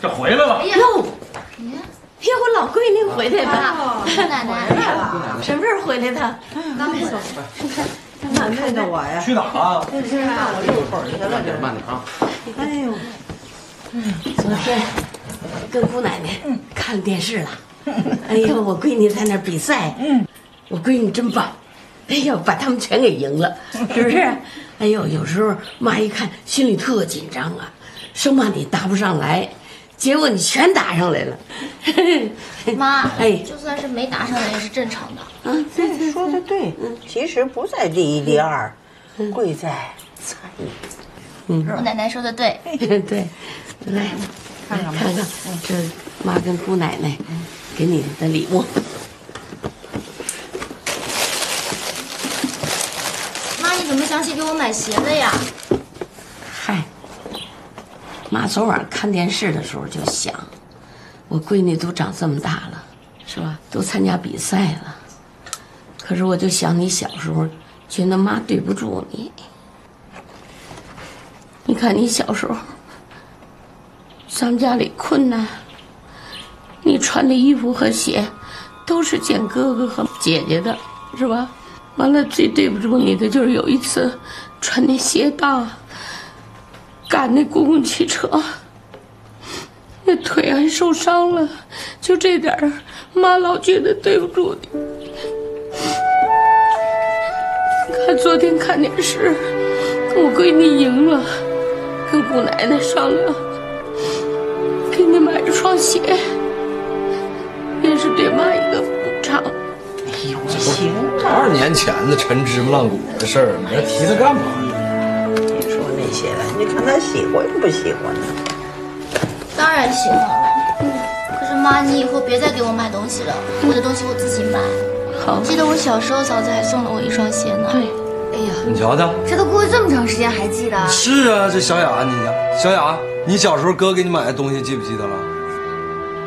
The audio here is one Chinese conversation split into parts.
这回来了。哟，哟，我老闺女回来了，姑奶奶，什么时候回来的？刚回来。看看着我呀，去哪啊？这是让我遛狗去了，慢点。慢点啊！哎呦，昨天跟姑奶奶看电视了。哎呦，我闺女在那儿比赛，嗯，我闺女真棒，哎呦，把他们全给赢了，是不是？哎呦，有时候妈一看心里特紧张啊，生怕你答不上来，结果你全答上来了。妈，哎就算是没答上来也是正常的。嗯，对对说的对，其实不在第一第二，贵在参与。姑奶奶说的对，对 对，来看看看看，这是妈跟姑奶奶给你的礼物。妈，你怎么想起给我买鞋的呀？妈昨晚看电视的时候就想，我闺女都长这么大了，是吧？都参加比赛了，可是我就想你小时候，觉得妈对不住你。你看你小时候，咱们家里困难，你穿的衣服和鞋都是见哥哥和姐姐的，是吧？完了，最对不住你的就是有一次穿那鞋大，赶那公共汽车，那腿还受伤了，就这点儿，妈老觉得对不住你。看昨天看电视，我闺女赢了，跟姑奶奶商量，给你买了双鞋，也是对妈一个补偿。哎呦，这行多少年前的陈芝麻烂谷的事儿，你还提它干嘛？他喜欢不喜欢呢？当然喜欢了。可是妈，你以后别再给我买东西了，我的东西我自己买。好，记得我小时候，嫂子还送了我一双鞋呢。对，哎呀，你瞧瞧。这都过了这么长时间还记得？是啊，这小雅，你瞧小雅，你小时候哥给你买的东西记不记得了？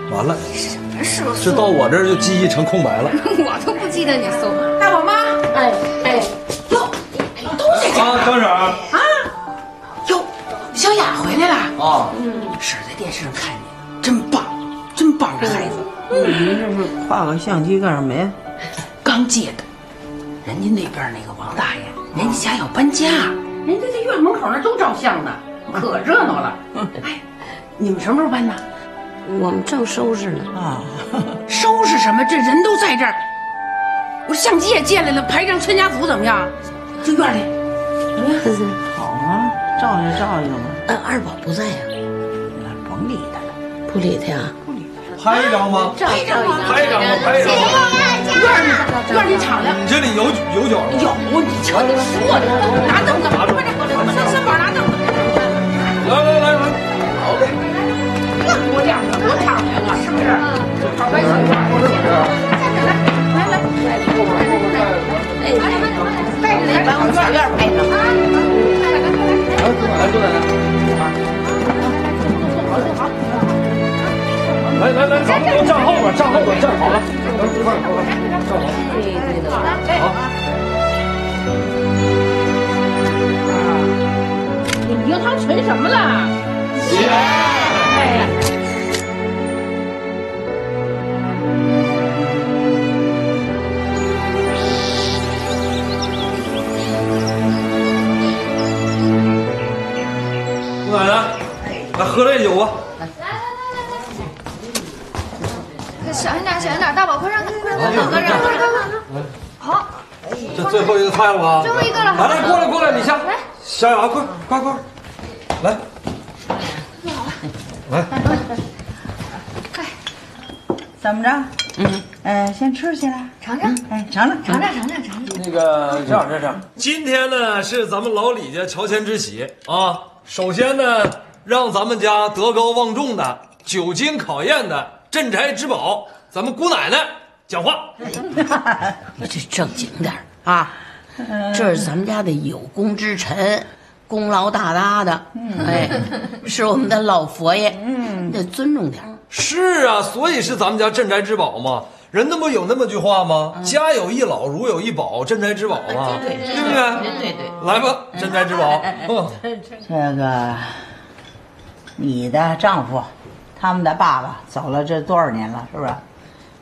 完了，什么时候这到我这儿就记忆成空白了。我都不记得你送的。大宝妈，哎哎，哟，都在这儿啊，张婶啊，婶在电视上看见，真棒，真棒，这孩子您这是挎个相机干什么呀？刚借的。人家那边那个王大爷，人家家要搬家，人家在院门口那都照相呢，可热闹了。哎，你们什么时候搬呢？我们正收拾呢。啊，收拾什么？这人都在这儿，我相机也借来了，拍张全家福怎么样？就院里。好啊，照应照应吧，呃，二宝不在呀、那甭理他了，不理他呀、拍一张吗？照照一拍一张吧，拍一张吧。院里，院里敞亮。你这里有有酒吗？有，你瞧你说的，拿凳子，快点，快点，三三宝拿凳子。来来来来，多亮啊，多敞亮啊，是不是？好白喜欢。哎，来把我们小院拍上。来坐在那。来来来，咱们都站后边，站后边，站好了，一块儿一块儿站好。对对对。你银行存什么了？姑喝这酒吧。来来来来。小心点，小心点，大宝，快让他，快让他喝着，喝着，喝。好，这最后一个菜了吧？最后一个了来来，过来过来，李夏，小雅，快快快，来，来，怎么着？嗯，哎，先吃去了，尝尝，哎，尝尝，尝尝，尝尝，尝尝。那个这样这样，今天呢是咱们老李家乔迁之喜啊。首先呢，让咱们家德高望重的、久经考验的镇宅之宝，咱们姑奶奶讲话。你这正经点儿啊！这是咱们家的有功之臣，功劳大大的，哎，是我们的老佛爷，嗯，得尊重点。是啊，所以是咱们家镇宅之宝嘛。人那不有那么句话吗？家有一老，如有一宝，镇宅之宝嘛，对不对？对对对，来吧，镇宅之宝。嗯这个你的丈夫，他们的爸爸走了这多少年了，是不是？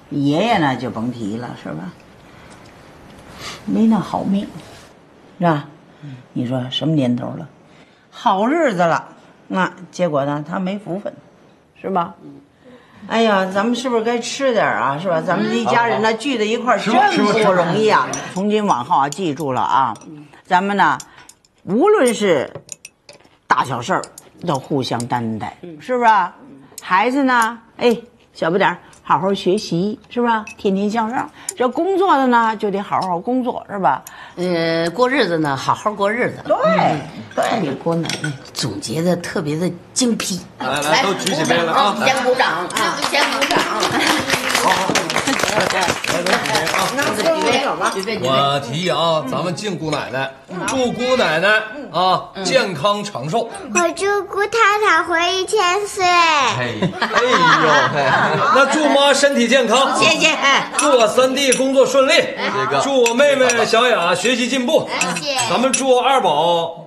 爷爷呢就甭提了，是吧？没那好命，是吧？你说什么年头了？好日子了，那结果呢？他没福分，是吧？哎呀，咱们是不是该吃点啊？是吧？咱们一家人呢聚在一块儿真不容易啊！从今往后啊，记住了啊，咱们呢，无论是大小事儿，都互相担待，是不是？孩子呢，哎，小不点儿，好好学习，是吧？天天向上。这工作的呢，就得好好工作，是吧？呃，过日子呢，好好过日子。对，对。你姑奶奶总结的特别的精辟。来来，都举起杯来啊！先鼓掌啊！先鼓掌。我提议啊，咱们敬姑奶奶，祝姑奶奶啊健康长寿。我祝姑太太活一千岁。哎哎呦，那祝妈身体健康，谢谢。祝我三弟工作顺利，祝我妹妹小雅学习进步。谢谢。咱们祝二宝，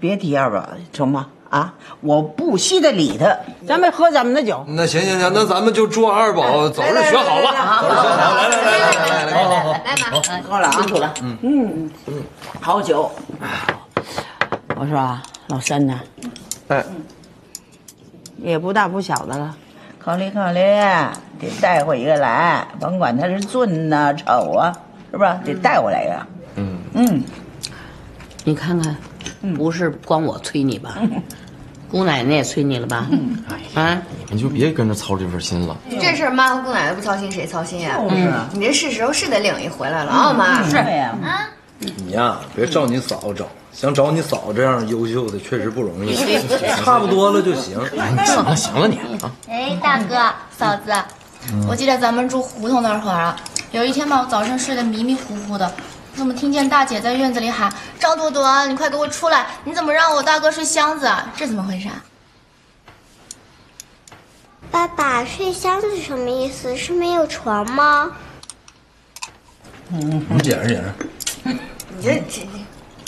别提二宝，成吗？啊，我不稀得理他。咱们喝咱们的酒。那行行行，那咱们就祝二宝早日学好吧。早日学好，来来来来来来，好好好，来吧。喝了啊，辛苦了。嗯嗯嗯，好酒。我说啊，老三呢？哎，也不大不小的了，考虑考虑，得带回一个来，甭管他是俊呐、丑啊，是不是？得带回来呀。嗯嗯，你看看，不是光我催你吧？姑奶奶也催你了吧？啊，你就别跟着操这份心了。这事儿妈和姑奶奶不操心，谁操心呀？就是你这是时候是得领一回来了啊，妈。是呀。你呀，别照你嫂找，想找你嫂这样优秀的确实不容易，差不多了就行。哎，你行了行了你啊，哎，大哥、嫂子，我记得咱们住胡同那会儿啊，有一天吧，我早上睡得迷迷糊糊的，怎么听见大姐在院子里喊：“张朵朵，你快给我出来！你怎么让我大哥睡箱子啊？这怎么回事啊？”爸爸，睡箱子是什么意思？是没有床吗？你解释解释。你这这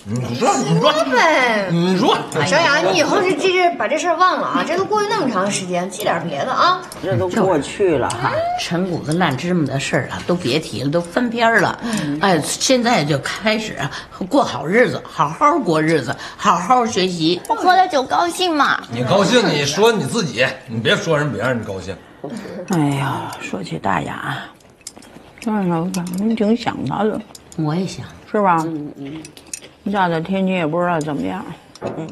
你说你说呗。你说，小雅，你以后这这这把这事儿忘了啊！这都过去那么长时间，记点别的啊。这都过去了哈。陈谷子烂芝麻的事儿啊，都别提了，都翻篇儿了。哎，现在就开始啊过好日子，好好过日子，好好学习。我喝了酒高兴嘛。你高兴你说你自己，你别说人别人，你高兴。哎呀，说起大雅，哎呀，我真挺想他的，我也想，是吧？嗯嗯。大的天气也不知道怎么样。嗯。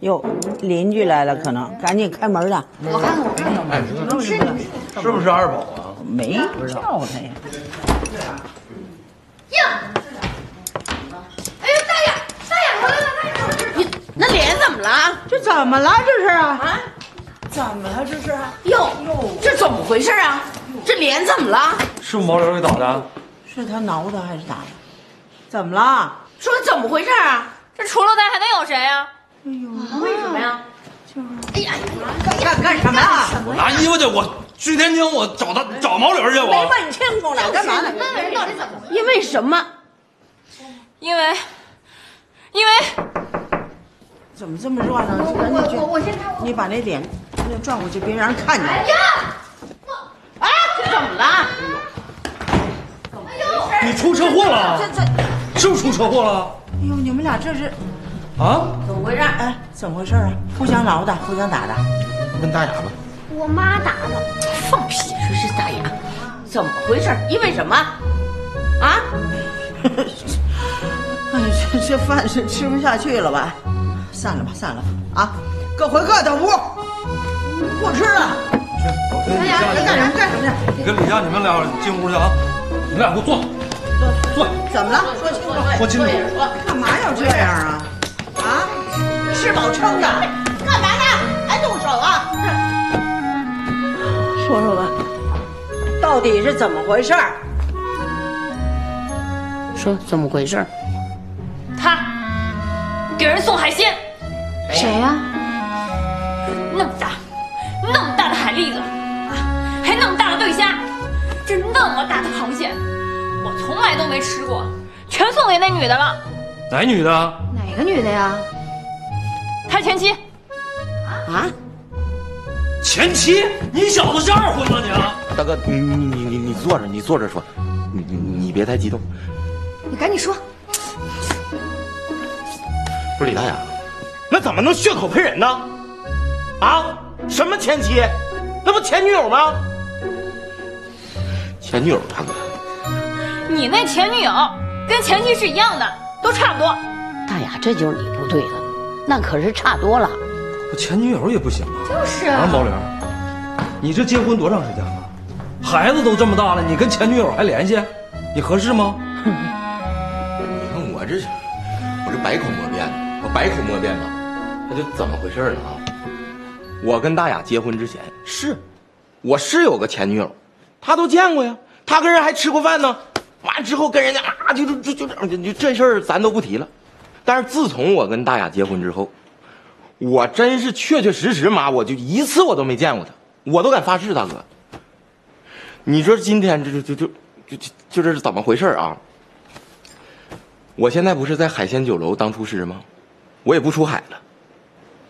哟，邻居来了，可能赶紧开门了。我看看，我看看。是是不是二宝啊？没叫他呀。呀哎呦，大爷，大爷回来了，大雅回来了。你那脸怎么了？这怎么了？这是啊？啊？怎么了？这是？哟哟，这怎么回事啊？这脸怎么了？是不是毛驴给打的？是他挠的还是打的？怎么了？说怎么回事啊？这除了他还能有谁呀、为什么呀？哎呀，你干干什么呀？我拿衣服去，我去天津，我找他找毛驴去，我没。问清楚呢，干嘛呢？问问人到底怎么了？因为什么？因为，因为怎么这么乱呢？赶紧去，我我先看。你把那脸那转过去，别让人看见。哎呀啊，这怎么了？你出车祸了？这这，是不是出车祸了？哎呦，你们俩这是啊？怎么回事？哎，怎么回事啊？互相挠的，互相打的。问大雅吧。我妈打的。放屁！说是大雅，怎么回事？因为什么？啊？哎，这这饭是吃不下去了吧？散了吧，散了吧，啊，各回各的屋，不吃了。哎呀，干什么干什么去？你跟李佳，你们俩进屋去啊！你们俩给我坐，坐，怎么了？说清楚。说清楚。干嘛要这样啊？啊，吃饱撑的，干嘛呢？还动手啊？说说吧，到底是怎么回事？说怎么回事？他给人送海鲜，谁呀、那么大，那么大的海蛎子，啊，还那么大的对虾，这那么大的螃蟹，我从来都没吃过，全送给那女的了，哪女的？哪个女的呀？他前妻。啊？啊？前妻？你小子是二婚吗你？啊大哥，你你你你你坐着，你坐着说，你你你别太激动。你赶紧说。不是李大雅，那怎么能血口喷人呢？啊？什么前妻？那不前女友吗？前女友，大哥，你那前女友跟前妻是一样的，都差不多。大雅，这就是你不对了，那可是差多了。我前女友也不行啊。就是啊，毛玲，你这结婚多长时间了？孩子都这么大了，你跟前女友还联系，你合适吗？你看我这，我这百口莫辩，我百口莫辩吧，那就怎么回事呢啊？我跟大雅结婚之前是，我是有个前女友，她都见过呀，她跟人还吃过饭呢。完之后跟人家啊，就就就就这这事儿咱都不提了。但是自从我跟大雅结婚之后，我真是确确实实妈，我就一次我都没见过她，我都敢发誓，大哥。你说今天这就就就就就就这是怎么回事啊？我现在不是在海鲜酒楼当厨师吗？我也不出海了。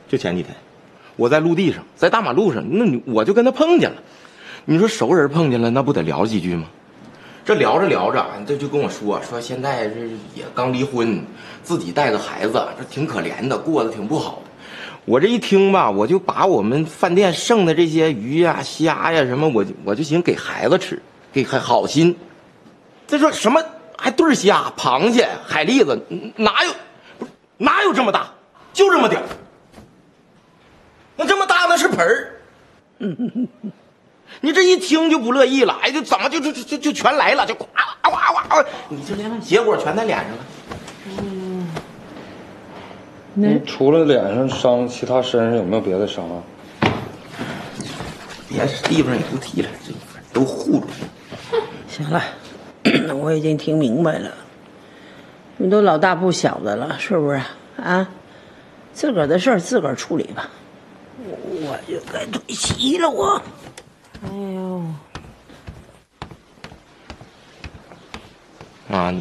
就前几天，我在陆地上，在大马路上，那你我就跟他碰见了。你说熟人碰见了，那不得聊几句吗？这聊着聊着，这就跟我说说现在这也刚离婚，自己带个孩子，这挺可怜的，过得挺不好的。我这一听吧，我就把我们饭店剩的这些鱼呀、虾呀什么，我就我就寻思给孩子吃，给还好心。再说什么还对虾、螃蟹、海蛎子，哪有不是哪有这么大？就这么点儿。那这么大那是盆儿。你这一听就不乐意了，哎，就怎么就就就就就全来了，就呱呱呱呱，你就连结果全在脸上了。你除了脸上伤，其他身上有没有别的伤啊？别的地方也不提了，这都护住。行了，我已经听明白了，你都老大不小的了，是不是啊？自个儿的事儿自个儿处理吧，我就该退席了，我。哎呦，啊，